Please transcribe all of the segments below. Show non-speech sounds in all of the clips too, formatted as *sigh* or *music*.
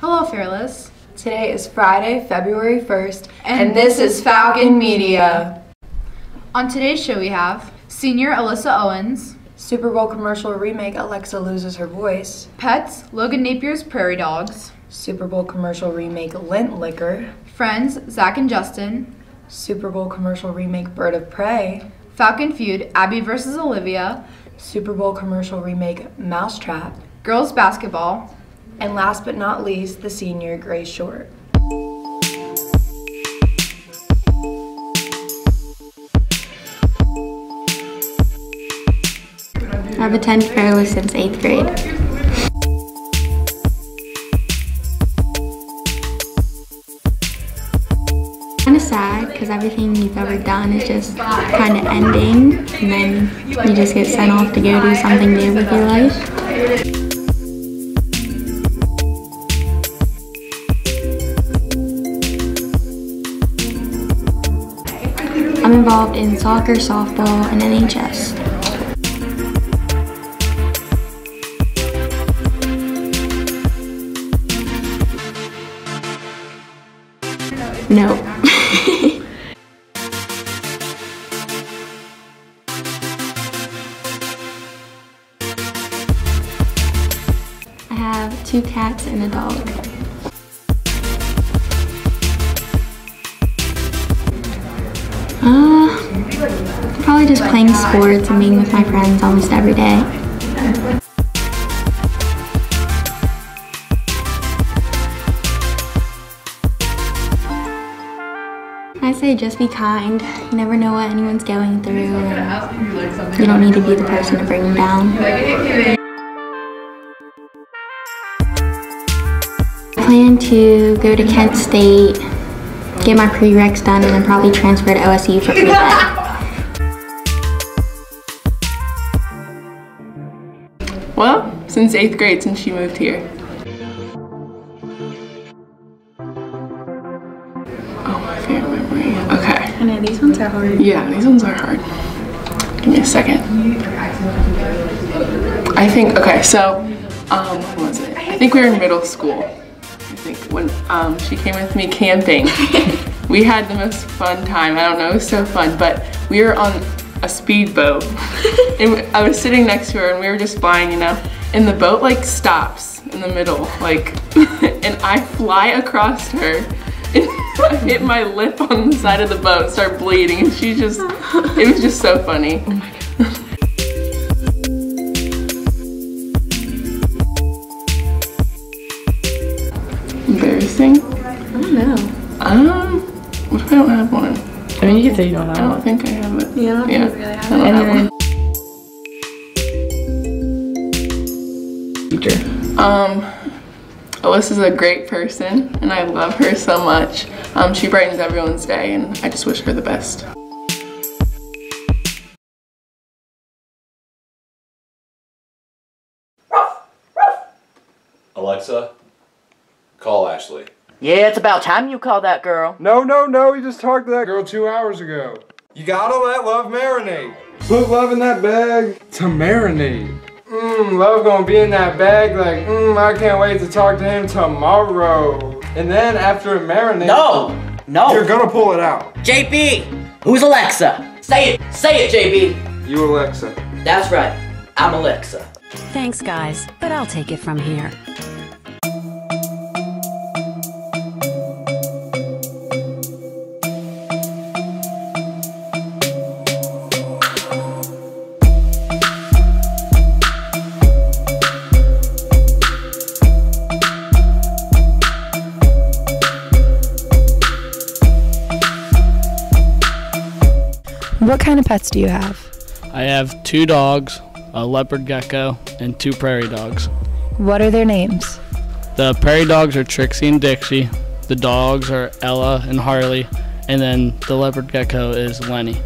Hello, Fairless. Today is Friday, February 1st, And this is Falcon Media. On today's show, we have senior Alyssa Owens, Super Bowl commercial remake Alexa loses her voice, pets Logan Napier's Prairie Dogs, Super Bowl commercial remake Lint Licker, friends Zack and Justin, Super Bowl commercial remake Bird of Prey, Falcon Feud Abbey versus Olivia, Super Bowl commercial remake Mousetrap, girls basketball, and last but not least, the senior Grace Short. I've attended Fairless since eighth grade. Kind of sad because everything you've ever done is just kind of ending, and then you just get sent off to go do something new with your life. Involved in soccer, softball, and NHS. No. *laughs* I have two cats and a dog. Uh, probably just playing sports and being with my friends almost every day. I say just be kind. You never know what anyone's going through. You don't need to be the person to bring them down. Plan to go to Kent State, get my prereqs done, and then probably transfer to OSU for *laughs* pre-med. Well, since eighth grade, since she moved here. Oh, my favorite memory. Okay. I know these ones are hard. Yeah, these ones are hard. Give me a second. I think, okay, so, um, what was it? I think we were in middle school. Think when um, she came with me camping. *laughs* we had the most fun time. I don't know, it was so fun, but we were on a speedboat. *laughs* and I was sitting next to her and we were just flying, you know, and the boat like stops in the middle, like, *laughs* and I fly across her and I hit my lip on the side of the boat start bleeding and she just, it was just so funny. Embarrassing? I mean, you can don't I don't think I have it. Yeah, I don't Yeah, think we really I have don't it. Teacher. Um, Alyssa's a great person and I love her so much. Um, she brightens everyone's day and I just wish her the best. Alexa, call Ashley. Yeah, it's about time you called that girl. No, no, no, we just talked to that girl two hours ago. You gotta let love marinate. Put love in that bag to marinate. Mmm, love gonna be in that bag like, mmm, I can't wait to talk to him tomorrow. And then after it marinates, No, no. you're gonna pull it out. JB, who's Alexa? Say it, say it, JB. You, Alexa. That's right, I'm Alexa. Thanks, guys, but I'll take it from here. What kind of pets do you have? I have two dogs, a leopard gecko, and two prairie dogs. What are their names? The prairie dogs are Trixie and Dixie. The dogs are Ella and Harley. And then the leopard gecko is Lenny.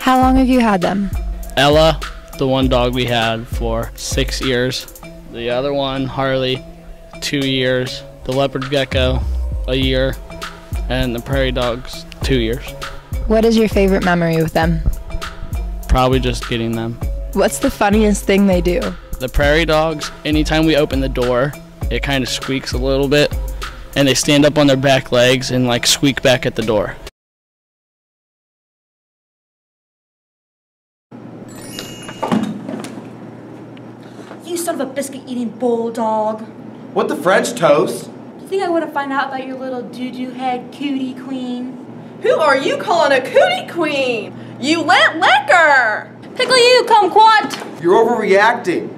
How long have you had them? Ella, the one dog we had for six years. The other one, Harley, two years. The leopard gecko, a year. And the prairie dogs, two years. What is your favorite memory with them? Probably just getting them. What's the funniest thing they do? The prairie dogs, anytime we open the door, it kind of squeaks a little bit, and they stand up on their back legs and like squeak back at the door. You son of a biscuit eating bulldog. What the French toast? You think I want to find out about your little doo doo head cootie queen? Who are you calling a cootie queen? You lint licker! Pickle you, kumquat! You're overreacting.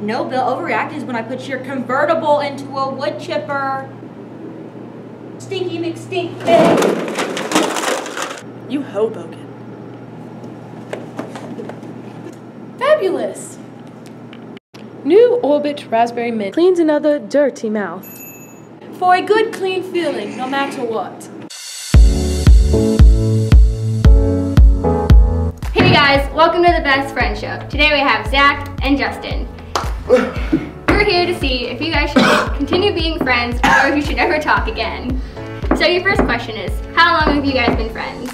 No, Bill, overreact is when I put your convertible into a wood chipper. Stinky McStink You Hoboken. Fabulous! New Orbit Raspberry Mint cleans another dirty mouth. For a good clean feeling, no matter what. Guys, welcome to the Best Friend Show. Today we have Zack and Justin. We're here to see if you guys should continue being friends or if you should ever talk again. So your first question is, how long have you guys been friends?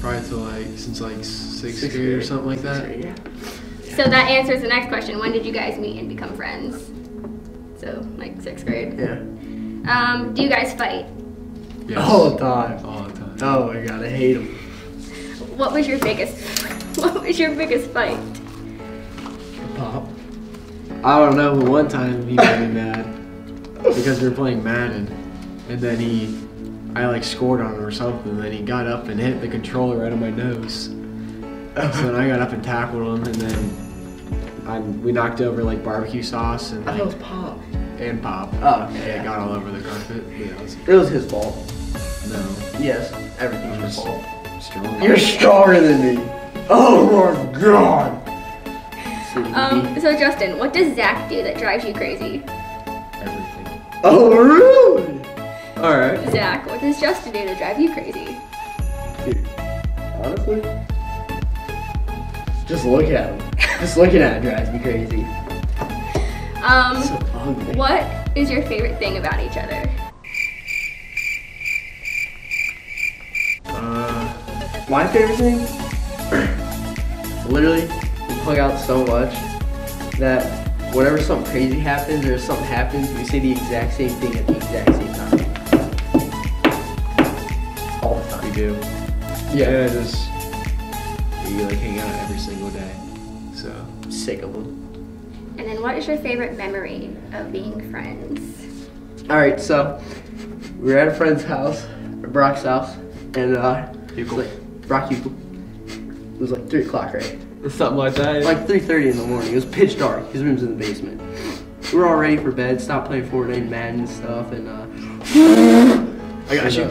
Probably till like since like sixth, grade, or something like that. So that answers the next question. When did you guys meet and become friends? So like sixth grade. Yeah. Um, do you guys fight? Yes. All the time. All the time. Oh my god, I hate them. What was your biggest? What was your biggest fight? Pop. I don't know, but one time he made me mad because we were playing Madden, and then he, I like scored on him or something, and then he got up and hit the controller right on my nose. so then I got up and tackled him, and then I, we knocked over like barbecue sauce and I thought it like, was Pop. and pop. Oh, okay. Yeah, it got all over the carpet. Yeah, it was, It was his fault. No. Yes, everything's his fault. Strong. You're stronger than me. Oh my god. Um, so Justin, what does Zack do that drives you crazy? Everything. Oh really? All right. Zack, what does Justin do to drive you crazy? Honestly, just look at him. Just looking at him drives me crazy. Um, So ugly. what is your favorite thing about each other? Uh, my favorite thing, literally, we plug out so much that whenever something crazy happens or something happens, we say the exact same thing at the exact same time. All the time. We do. Yeah. just we like hang out every single day. So Sick of them. And then what is your favorite memory of being friends? All right, so we were at a friend's house, Brock's house, and uh, it was like Brock Hugo. It was like three o'clock, right? something like that. Like 3:30 in the morning. It was pitch dark. His room's in the basement. We were all ready for bed. Stopped playing Fortnite, Madden, and stuff, and uh, *laughs* I got you.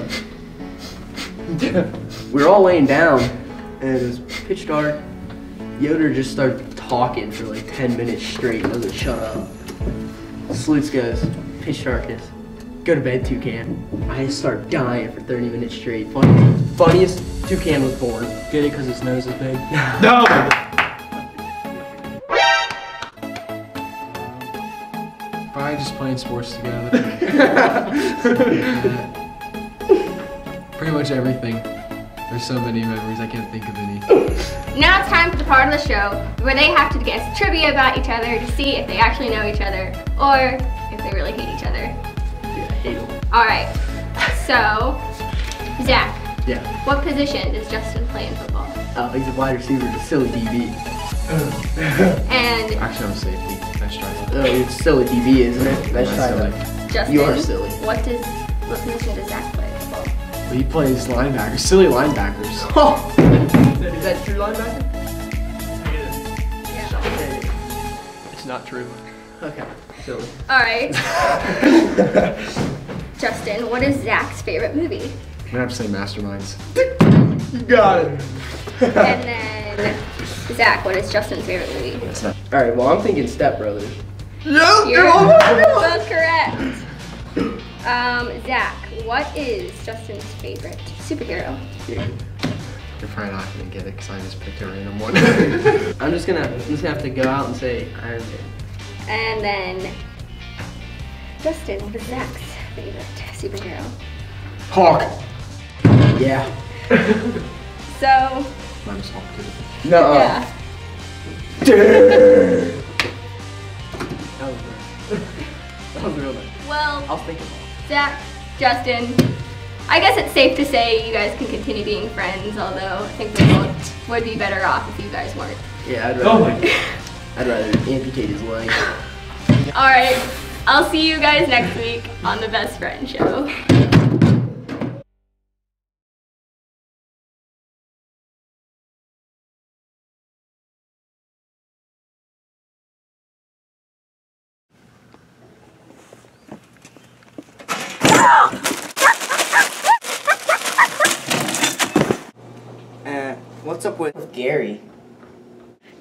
uh, *laughs* we were all laying down, and it was pitch dark. Yoder just started talking for like 10 minutes straight. Doesn't shut up. Salutes goes, pitch darkness. Go to bed, Toucan. I start dying for 30 minutes straight. Funny, funniest Toucan was born. Get it because his nose is big. *laughs* No! Probably just playing sports together. *laughs* Pretty much everything. There's so many memories I can't think of any. Now it's time for the part of the show where they have to guess trivia about each other to see if they actually know each other or if they really hate each other. All right. So, Zack, Yeah. what position does Justin play in football? Uh, he's a wide receiver, just silly DB. *laughs* And Actually, I'm safety. Nice try. Oh, it's silly DB, isn't it? Let's Yeah, try silly. Justin, You are silly. What does what position does Zack play in football? But he plays linebacker. Silly linebackers. *laughs* Oh! Is that true linebacker? It's not true. Okay, silly. All right. *laughs* Justin, what is Zack's favorite movie? I'm gonna have to say masterminds. You got it. And then, Zack, what is Justin's favorite movie? All right, well, I'm thinking Step Brothers. No, You're both correct. Um, Zack, what is Justin's favorite superhero? You're probably not gonna get it because I just picked a random one. *laughs* I'm just gonna, I'm just gonna have to go out and say Iron Man. And then, Justin, what is Zack's favorite superhero? Hawk. Yeah. So, Mine's Hawk too. No. yeah. That was real *laughs* nice. Well, I was thinking. Zack, Justin, I guess it's safe to say you guys can continue being friends, although I think we both would be better off if you guys weren't. Yeah, I'd Oh rather. *laughs* I'd rather amputate his leg. Alright, I'll see you guys next week on the Best Friend Show. Uh, what's up with Gary?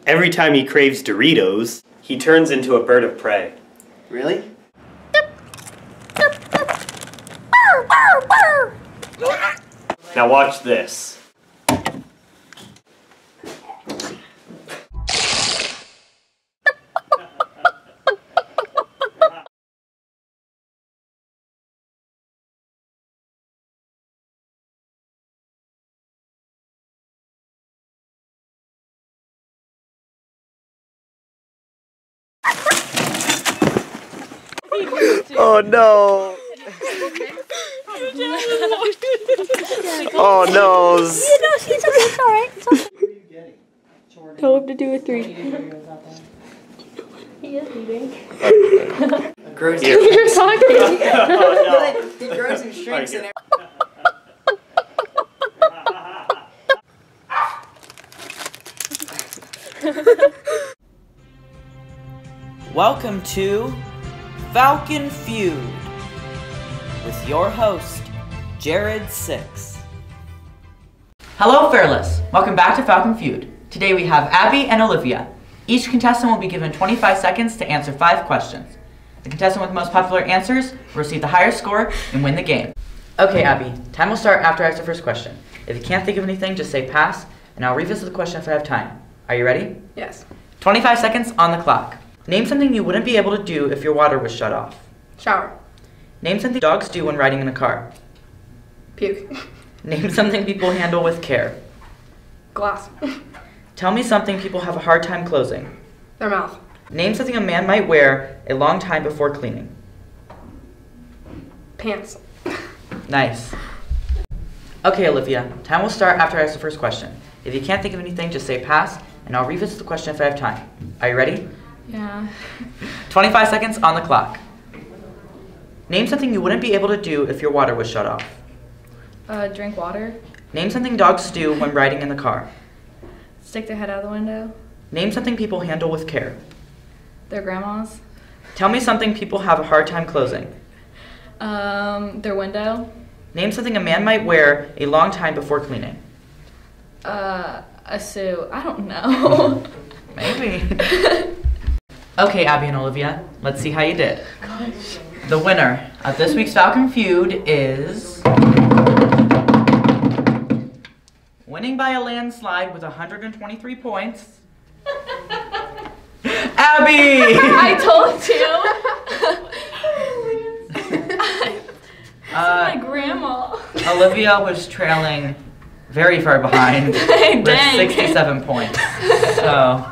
Every time he craves Doritos, he turns into a bird of prey. Really? Now watch this. Oh no. *laughs* Oh no. no, it's okay. It's alright. It's okay. Tell him to do a three. He is eating. Grows. You're talking. *laughs* Oh, *laughs* no. He grows and shrinks and Welcome to Falcon Feud with your host, Jared Six. Hello, Fairless. Welcome back to Falcon Feud. Today we have Abbey and Olivia. Each contestant will be given 25 seconds to answer five questions. The contestant with the most popular answers will receive the higher score and win the game. Okay, Abbey, time will start after I ask the first question. If you can't think of anything, just say pass, and I'll revisit the question if I have time. Are you ready? Yes. 25 seconds on the clock. Name something you wouldn't be able to do if your water was shut off. Shower. Name something dogs do when riding in a car. Puke. Name something people handle with care. Glass. Tell me something people have a hard time closing. Their mouth. Name something a man might wear a long time before cleaning. Pants. Nice. Okay, Olivia, time will start after I ask the first question. If you can't think of anything, just say pass, and I'll revisit the question if I have time. Are you ready? Yeah. *laughs* 25 seconds on the clock. Name something you wouldn't be able to do if your water was shut off. Uh, drink water. Name something dogs do when riding in the car. Stick their head out the window. Name something people handle with care. Their grandmas. Tell me something people have a hard time closing. Um, their window. Name something a man might wear a long time before cleaning. Uh, a suit. I don't know. *laughs* Maybe. *laughs* okay, Abbey and Olivia, let's see how you did. Gosh. The winner of this week's Falcon Feud is. Winning by a landslide with 123 points. *laughs* Abbey! I told you. *laughs* *laughs* Uh, my grandma. Olivia was trailing very far behind with 67 points. So,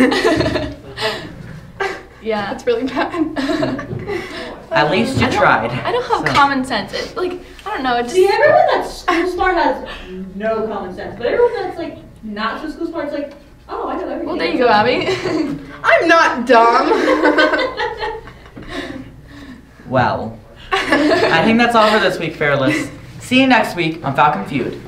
*laughs* Yeah. That's really bad. *laughs* at least you I tried. I don't have So- common sense. It, like, I don't know. It's See, everyone that's school smart has no common sense, but everyone that's like not so school smart is like, oh, I know everything. Well, there you go, Abbey. *laughs* I'm not dumb. Well, I think that's all for this week, Fairless. See you next week on Falcon Feud.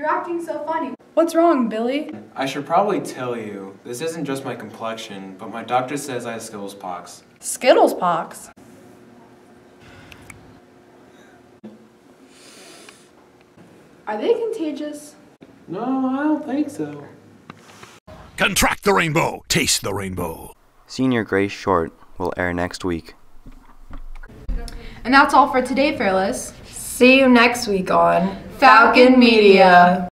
You're acting so funny. What's wrong, Billy? I should probably tell you, this isn't just my complexion, but my doctor says I have Skittles pox. Skittles pox. Are they contagious? No, I don't think so. Contract the rainbow, taste the rainbow. Senior Grace Short will air next week. And that's all for today, Fairless. See you next week on Falcon Media.